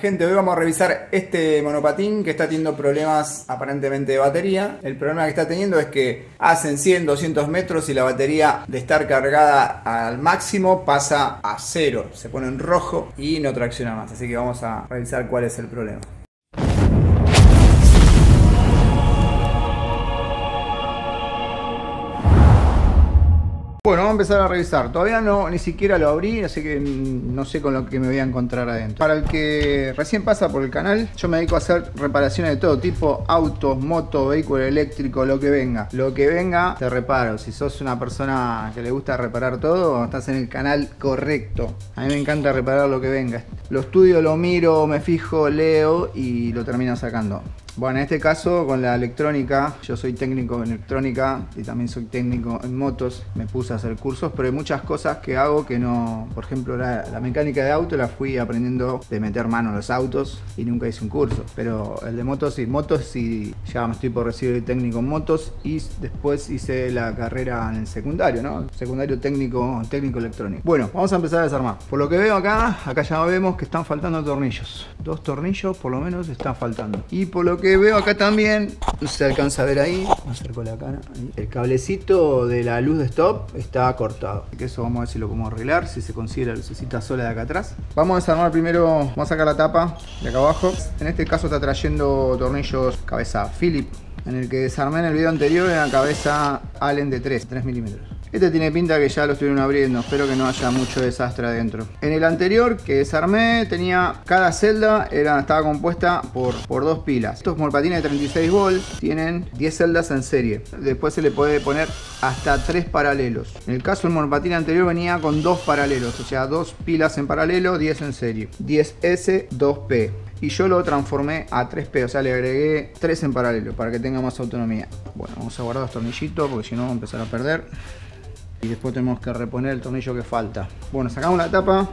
Gente, hoy vamos a revisar este monopatín que está teniendo problemas aparentemente de batería. El problema que está teniendo es que hacen 100, 200 metros y la batería de estar cargada al máximo pasa a cero. Se pone en rojo y no tracciona más. Así que vamos a revisar cuál es el problema. Bueno, vamos a empezar a revisar. Todavía no, ni siquiera lo abrí, así que no sé con lo que me voy a encontrar adentro. Para el que recién pasa por el canal, yo me dedico a hacer reparaciones de todo tipo, autos, motos, vehículo eléctrico, lo que venga. Lo que venga, te reparo. Si sos una persona que le gusta reparar todo, estás en el canal correcto. A mí me encanta reparar lo que venga. Lo estudio, lo miro, me fijo, leo y lo termino sacando. Bueno, en este caso con la electrónica, yo soy técnico en electrónica y también soy técnico en motos, me puse a hacer cursos, pero hay muchas cosas que hago que no, por ejemplo la, mecánica de auto la fui aprendiendo de meter mano en los autos y nunca hice un curso, pero el de motos y motos y ya me estoy por recibir técnico en motos y después hice la carrera en el secundario, ¿no? Secundario técnico, técnico electrónico. Bueno, vamos a empezar a desarmar. Por lo que veo acá, acá ya vemos que están faltando tornillos. Dos tornillos por lo menos están faltando. Y por lo que veo acá también, no se alcanza a ver ahí, acerco la cara, el cablecito de la luz de stop está cortado. Que eso vamos a ver si lo podemos arreglar, si se consigue la lucecita sola de acá atrás. Vamos a desarmar primero, vamos a sacar la tapa de acá abajo. En este caso está trayendo tornillos cabeza Philip. En el que desarmé en el video anterior era cabeza Allen de 3, 3 milímetros. Este tiene pinta que ya lo estuvieron abriendo, espero que no haya mucho desastre adentro. En el anterior que desarmé tenía, cada celda era, estaba compuesta por, por dos pilas. Estos morpatines de 36 volts tienen 10 celdas en serie. Después se le puede poner hasta 3 paralelos. En el caso del morpatín anterior venía con dos paralelos, o sea, dos pilas en paralelo, 10 en serie. 10S, 2P y yo lo transformé a 3P, o sea, le agregué 3 en paralelo para que tenga más autonomía. Bueno, vamos a guardar los tornillitos porque si no vamos a empezar a perder y después tenemos que reponer el tornillo que falta. Bueno, sacamos la tapa.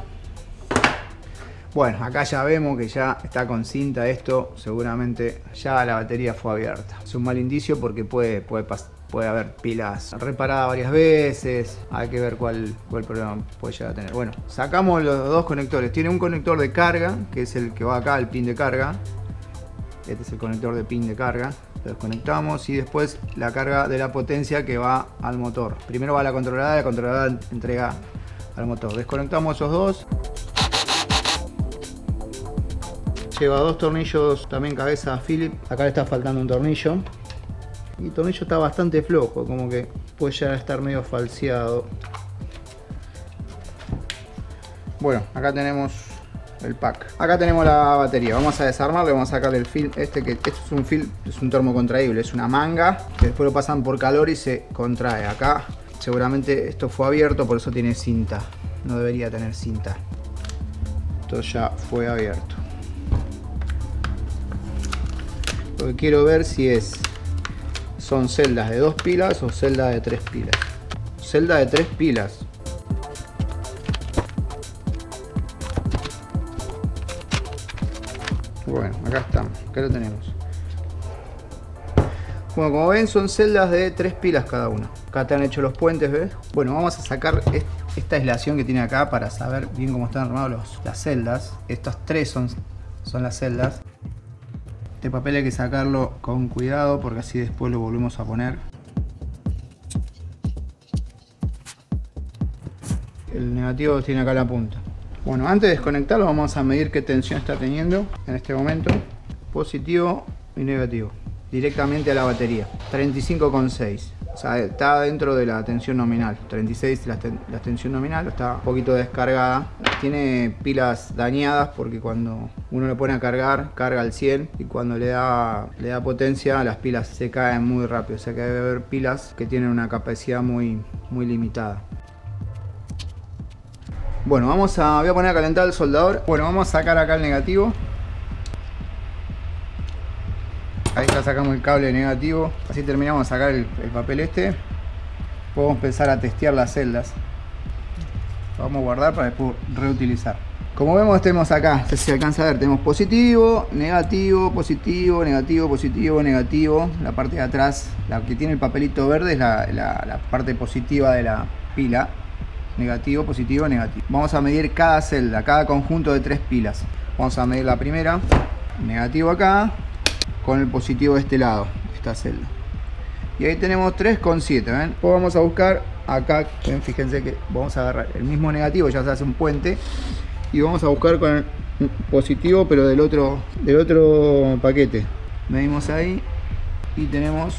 Bueno, acá ya vemos que ya está con cinta esto, seguramente ya la batería fue abierta. Es un mal indicio porque puede, puede, puede haber pilas reparadas varias veces, hay que ver cuál, cuál problema puede llegar a tener. Bueno, sacamos los dos conectores. Tiene un conector de carga, que es el que va acá, el pin de carga. Este es el conector de pin de carga desconectamos y después la carga de la potencia que va al motor. Primero va la controladora, la controladora entrega al motor. Desconectamos esos dos. Lleva dos tornillos, también cabeza Philip. Acá le está faltando un tornillo. Y el tornillo está bastante flojo, como que puede llegar a estar medio falseado. Bueno, acá tenemos el pack. Acá tenemos la batería, vamos a desarmarle, vamos a sacar el film este que esto es un film, es un termo contraíble, es una manga que después lo pasan por calor y se contrae. Acá seguramente esto fue abierto, por eso tiene cinta. No debería tener cinta. Esto ya fue abierto. Lo que quiero ver si es son celdas de dos pilas o celdas de tres pilas. Celda de tres pilas. Acá estamos, acá lo tenemos. Bueno, como ven son celdas de tres pilas cada una. Acá te han hecho los puentes, ¿ves? Bueno, vamos a sacar esta aislación que tiene acá para saber bien cómo están armadas las celdas. Estas tres son, son las celdas. Este papel hay que sacarlo con cuidado porque así después lo volvemos a poner. El negativo tiene acá la punta. Bueno, antes de desconectarlo vamos a medir qué tensión está teniendo en este momento. Positivo y negativo. Directamente a la batería. 35,6. O sea, está dentro de la tensión nominal. 36 la, la tensión nominal, está un poquito descargada. Tiene pilas dañadas porque cuando uno le pone a cargar, carga al 100 y cuando le da, le da potencia las pilas se caen muy rápido. O sea que debe haber pilas que tienen una capacidad muy, muy limitada. Bueno, vamos a, voy a poner a calentar el soldador. Bueno, vamos a sacar acá el negativo. Ahí ya sacamos el cable negativo. Así terminamos de sacar el, papel este. Podemos empezar a testear las celdas. Vamos a guardar para después reutilizar. Como vemos tenemos acá, si se alcanza a ver, tenemos positivo, negativo, positivo, negativo, positivo, negativo. La parte de atrás, la que tiene el papelito verde es la parte positiva de la pila negativo, positivo, negativo. Vamos a medir cada celda, cada conjunto de tres pilas. Vamos a medir la primera. Negativo acá. Con el positivo de este lado. Esta celda. Y ahí tenemos 3,7. ¿ven? Vamos a buscar acá. Fíjense que vamos a agarrar el mismo negativo. Ya se hace un puente. Y vamos a buscar con el positivo pero del otro, del otro paquete. Medimos ahí. Y tenemos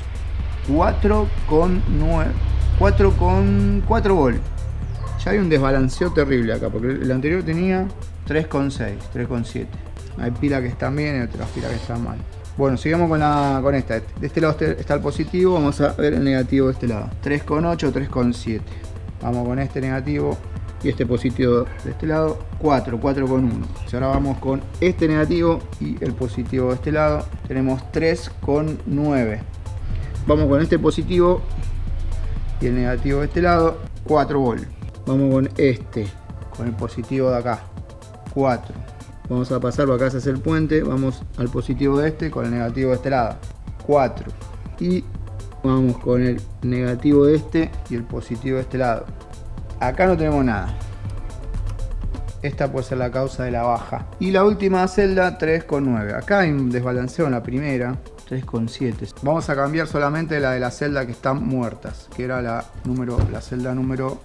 4,9. 4,4 volts. Hay un desbalanceo terrible acá. Porque el anterior tenía 3,6, 3,7. Hay pilas que están bien y otras pilas que están mal. Bueno, sigamos con, la, con esta. De este lado está el positivo, vamos a ver el negativo de este lado. 3,8, 3,7. Vamos con este negativo y este positivo de este lado. 4, 4,1. Y ahora vamos con este negativo y el positivo de este lado. Tenemos 3,9. Vamos con este positivo y el negativo de este lado. 4 volt. Vamos con este, con el positivo de acá. 4 vamos a pasar, acá se hace el puente, vamos al positivo de este con el negativo de este lado, 4 y vamos con el negativo de este y el positivo de este lado. Acá no tenemos nada. Esta puede ser la causa de la baja. Y la última celda 3,9 acá hay un desbalanceo en la primera 3,7 vamos a cambiar solamente la de la celda que están muertas que era la número la celda número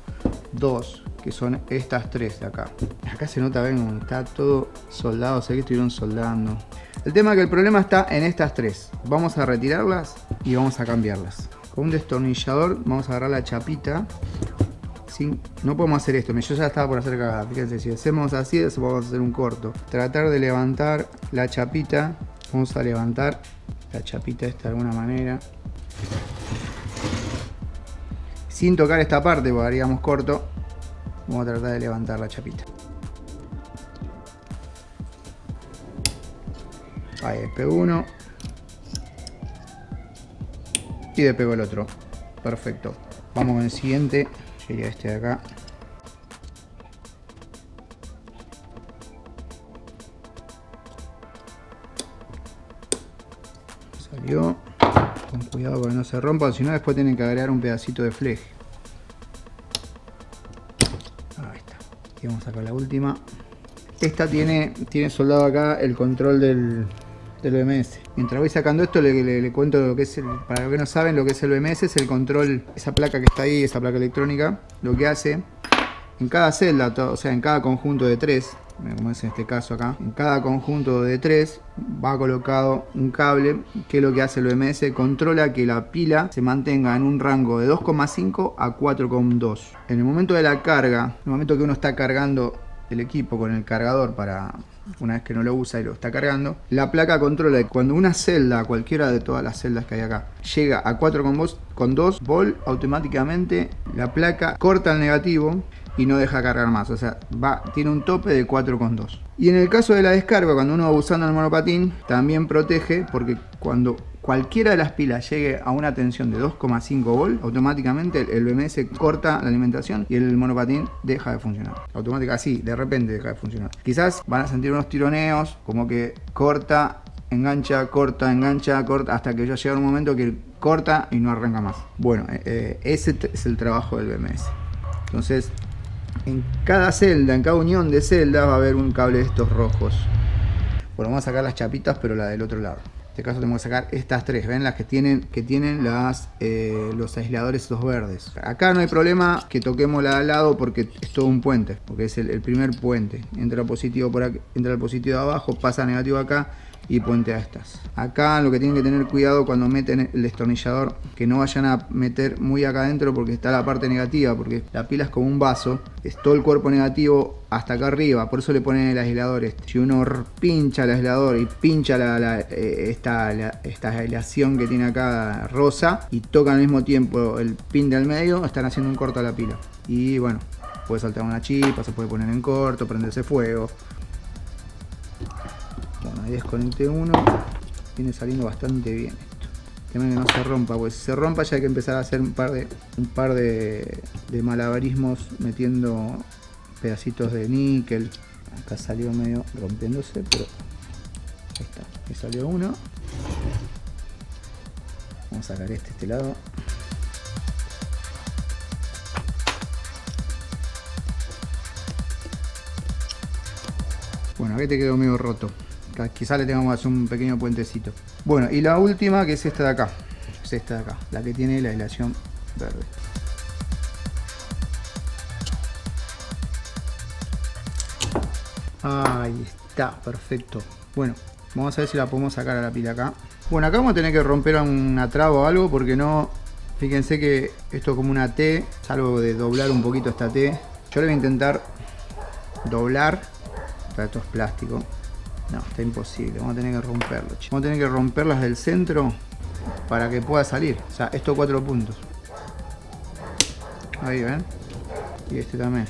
2 que son estas tres de acá. Acá se nota, ven, está todo soldado, sé que estuvieron soldando. El tema es que el problema está en estas tres. Vamos a retirarlas y vamos a cambiarlas. Con un destornillador vamos a agarrar la chapita. Sin, no podemos hacer esto, yo ya estaba por hacer cagada. Fíjense, si hacemos así, vamos a hacer un corto. Tratar de levantar la chapita. Vamos a levantar la chapita esta de alguna manera. Sin tocar esta parte, porque haríamos corto. Vamos a tratar de levantar la chapita. Ahí despegó uno. Y despegó el otro. Perfecto. Vamos con el siguiente. Sería este de acá. Salió. Cuidado para que no se rompa, si no después tienen que agregar un pedacito de fleje. vamos a sacar la última. Esta tiene, tiene soldado acá el control del, del BMS. Mientras voy sacando esto le, cuento lo que es, el, para los que no saben, lo que es el BMS es el control, esa placa que está ahí, esa placa electrónica, lo que hace en cada celda, o sea, en cada conjunto de tres, como es en este caso acá, en cada conjunto de tres va colocado un cable que lo que hace el BMS controla que la pila se mantenga en un rango de 2,5 a 4,2. En el momento de la carga, en el momento que uno está cargando el equipo con el cargador para una vez que no lo usa y lo está cargando, la placa controla que cuando una celda, cualquiera de todas las celdas que hay acá, llega a 4,2 volt, automáticamente la placa corta el negativo y no deja cargar más. O sea, tiene un tope de 4,2. Y en el caso de la descarga, cuando uno va usando el monopatín, también protege porque cuando cualquiera de las pilas llegue a una tensión de 2,5 volt, automáticamente el BMS corta la alimentación y el monopatín deja de funcionar. Automáticamente, así, de repente deja de funcionar. Quizás van a sentir unos tironeos, como que corta, engancha, corta, engancha, corta, hasta que ya llega un momento que corta y no arranca más. Bueno, eh, eh, ese es el trabajo del BMS. Entonces, en cada celda, en cada unión de celdas va a haber un cable de estos rojos. Bueno, vamos a sacar las chapitas, pero la del otro lado. En este caso tenemos que sacar estas tres, ven las que tienen, que tienen eh, los aisladores los verdes. Acá no hay problema que toquemos la de al lado porque es todo un puente, porque es el, primer puente. Entra positivo por aquí, entra el positivo de abajo, pasa negativo acá y puente a estas. Acá lo que tienen que tener cuidado cuando meten el destornillador, que no vayan a meter muy acá adentro porque está la parte negativa, porque la pila es como un vaso, es todo el cuerpo negativo hasta acá arriba, por eso le ponen el aislador este. Si uno pincha el aislador y pincha la, eh, esta, esta aislación que tiene acá rosa y toca al mismo tiempo el pin del medio, están haciendo un corto a la pila. Y bueno, puede saltar una chispa, se puede poner en corto, prenderse fuego. Ahí desconecté uno. Viene saliendo bastante bien esto. Tema que no se rompa, pues si se rompa ya hay que empezar a hacer un par de, un par de, malabarismos metiendo pedacitos de níquel. Acá salió medio rompiéndose, pero ahí está. Ahí salió uno. Vamos a sacar este este lado. Bueno, aquí te quedó medio roto. Quizá le tengamos que hacer un pequeño puentecito. Bueno, y la última que es esta de acá. Es esta de acá, la que tiene la aislación verde. Ahí está, perfecto. Bueno, vamos a ver si la podemos sacar a la pila acá. Bueno, acá vamos a tener que romper una traba o algo porque no... Fíjense que esto es como una T, salvo de doblar un poquito esta T. Yo le voy a intentar doblar. Esto es plástico. No, está imposible. Vamos a tener que romperlo. Vamos a tener que romperlas del centro para que pueda salir. O sea, estos cuatro puntos. Ahí ven. Y este también.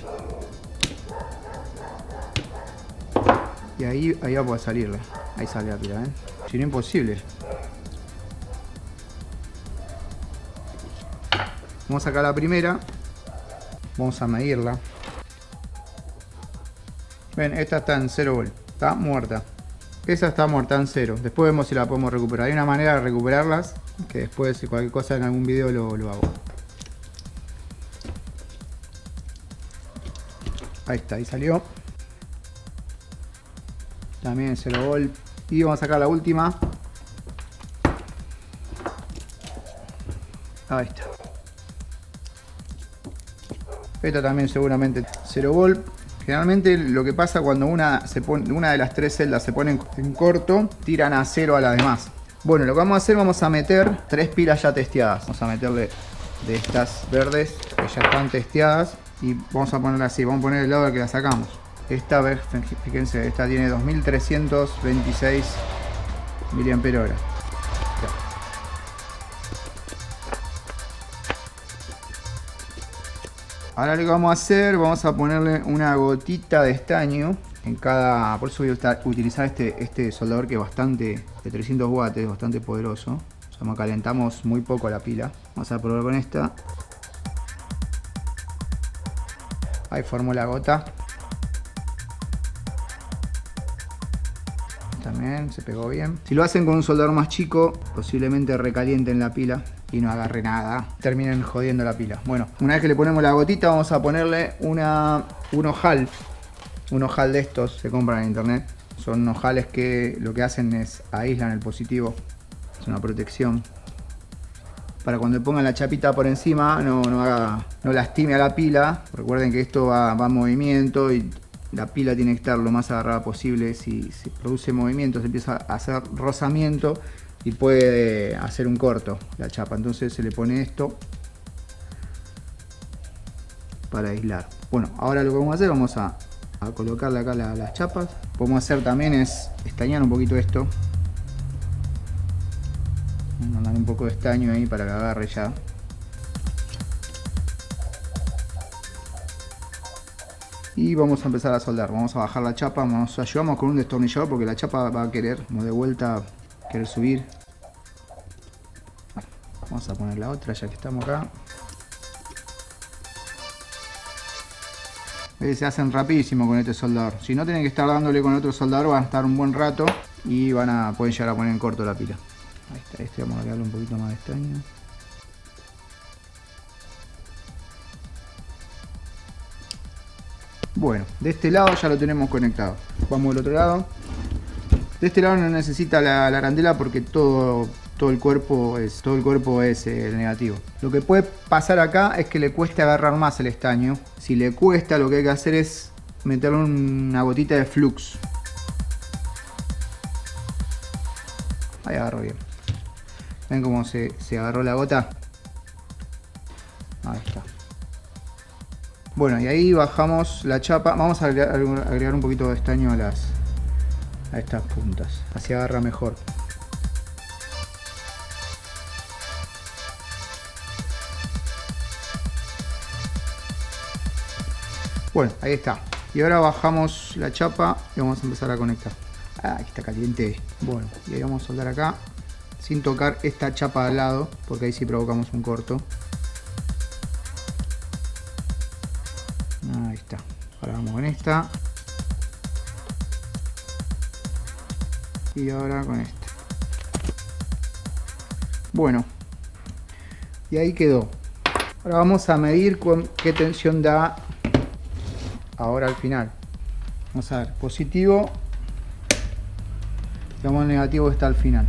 Y ahí, ahí va a poder salirla. Ahí sale la pila, ¿ven? Si no, imposible. Vamos a sacar la primera. Vamos a medirla. Ven, esta está en 0 volt. Está muerta. Esa está muerta en 0. Después vemos si la podemos recuperar. Hay una manera de recuperarlas. Que después, si cualquier cosa en algún video lo, lo hago. Ahí está, ahí salió. También 0 volt. Y vamos a sacar la última. Ahí está. Esta también seguramente 0 volt. Generalmente lo que pasa cuando una, se pone, una de las tres celdas se pone en, corto, tiran a cero a las demás. Bueno, lo que vamos a hacer, vamos a meter tres pilas ya testeadas. Vamos a meterle de estas verdes que ya están testeadas y vamos a ponerla así. Vamos a poner el lado que la sacamos. Esta, fíjense, esta tiene 2326 mAh. Ahora lo que vamos a hacer, vamos a ponerle una gotita de estaño en cada... Por eso voy a utilizar este, este soldador que es bastante, de 300 watts, bastante poderoso. O sea, calentamos muy poco la pila. Vamos a probar con esta. Ahí formó la gota. También se pegó bien. Si lo hacen con un soldador más chico, posiblemente recalienten la pila y no agarre nada. Terminen jodiendo la pila. Bueno, una vez que le ponemos la gotita, vamos a ponerle una, un ojal. Un ojal de estos se compran en internet. Son ojales que lo que hacen es aislan el positivo. Es una protección. Para cuando pongan la chapita por encima no, no, haga, no lastime a la pila. Recuerden que esto va, va en movimiento y la pila tiene que estar lo más agarrada posible. Si se produce movimiento, se empieza a hacer rozamiento y puede hacer un corto la chapa. Entonces se le pone esto para aislar. Bueno, ahora lo que vamos a hacer, vamos a, colocarle acá las chapas. Podemos hacer también es estañar un poquito esto. Mandar un poco de estaño ahí para que agarre ya. y vamos a empezar a soldar vamos a bajar la chapa nos ayudamos con un destornillador porque la chapa va a querer de vuelta querer subir. vamos a poner la otra ya que estamos acá. Se hacen rapidísimo con este soldador. Si no tienen que estar dándole con otro soldador, van a estar un buen rato y van a pueden llegar a poner en corto la pila. Este vamos a darle un poquito más de estaño. Bueno, de este lado ya lo tenemos conectado. Vamos al otro lado. De este lado no necesita la, arandela porque todo, todo el cuerpo es, todo el cuerpo es eh, negativo. Lo que puede pasar acá es que le cueste agarrar más el estaño. Si le cuesta, lo que hay que hacer es meterle una gotita de flux. Ahí agarró bien. ¿Ven cómo se, se agarró la gota? Ahí está. Bueno, y ahí bajamos la chapa. Vamos a agregar, un poquito de estaño a las, a estas puntas. Así agarra mejor. Bueno, ahí está. Y ahora bajamos la chapa y vamos a empezar a conectar. Ah, está caliente. Bueno, y ahí vamos a soldar acá. Sin tocar esta chapa al lado, porque ahí sí provocamos un corto. Ahí está. Ahora vamos con esta. Y ahora con este bueno y ahí quedó ahora vamos a medir con qué tensión da ahora al final vamos a ver positivo al negativo está al final.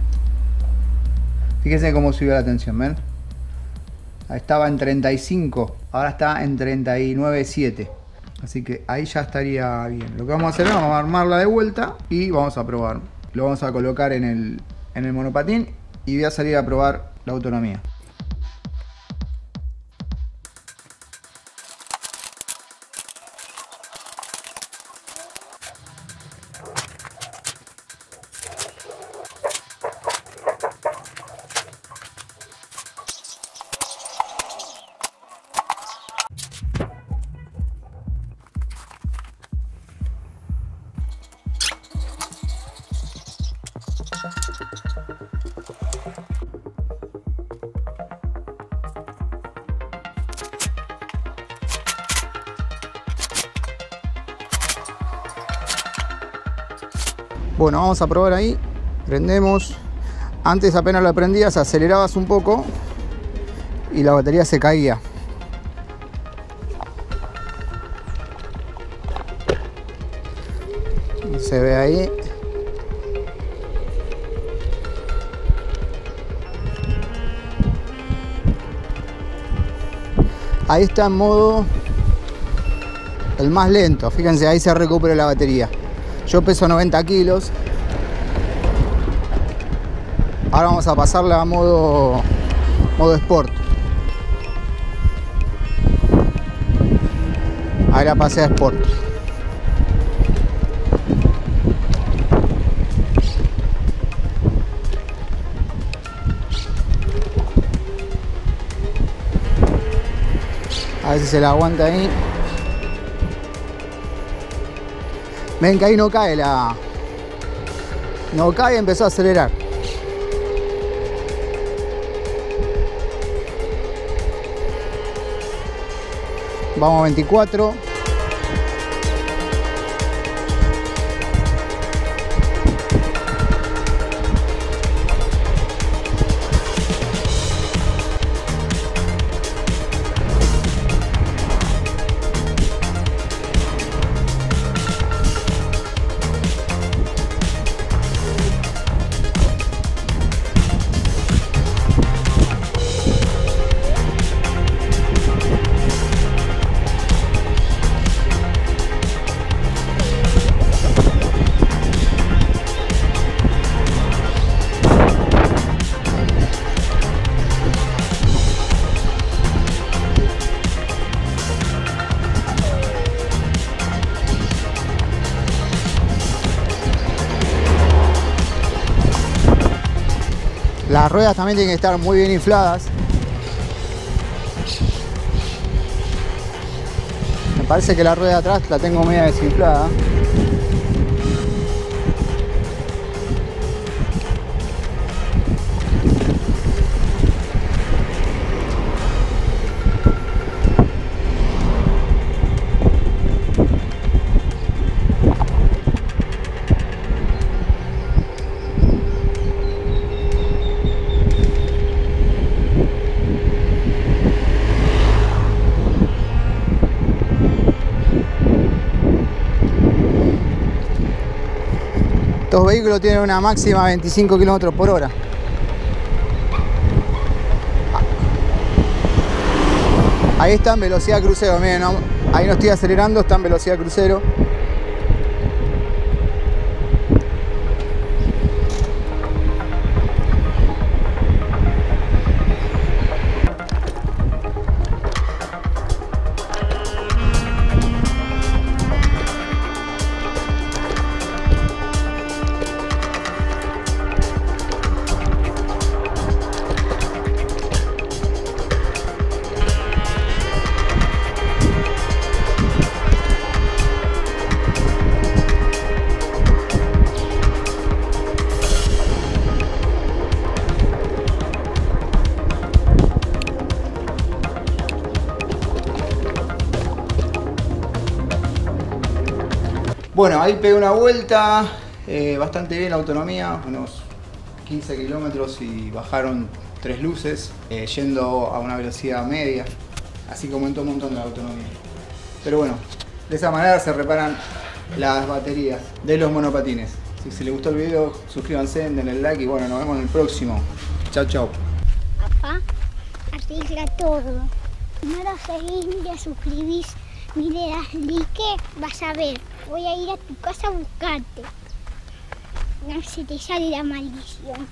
Fíjense cómo subió la tensión, ¿ven? Estaba en 35, ahora está en 39.7. Así que ahí ya estaría bien. Lo que vamos a hacer es vamos a armarla de vuelta y vamos a probar. Lo vamos a colocar en el, en el monopatín y voy a salir a probar la autonomía. Bueno, vamos a probar ahí. Prendemos. Antes apenas la prendías, acelerabas un poco y la batería se caía. Se ve ahí. Ahí está en modo el más lento. Fíjense, ahí se recupera la batería. Yo peso 90 kilos. Ahora vamos a pasarla a modo, modo sport. Ahí la pasé a sport. A ver si se la aguanta ahí. Ven que ahí no cae la... No cae y empezó a acelerar. Vamos a 24. Las ruedas también tienen que estar muy bien infladas. Me parece que la rueda de atrás la tengo media desinflada. Estos vehículos tienen una máxima de 25 km por hora. Ahí está en velocidad crucero, miren, ahí no estoy acelerando, está en velocidad crucero. Ahí pegué una vuelta, eh, bastante bien la autonomía, unos 15 kilómetros y bajaron tres luces, eh, yendo a una velocidad media, así que aumentó un montón la autonomía. Pero bueno, de esa manera se reparan las baterías de los monopatines. Si les gustó el video, suscríbanse, denle like y bueno, nos vemos en el próximo. Chao, chao. Papá, arregla todo. No seguís ni ni le das like, vas a ver. Voy a ir a tu casa a buscarte. No se te sale la maldición.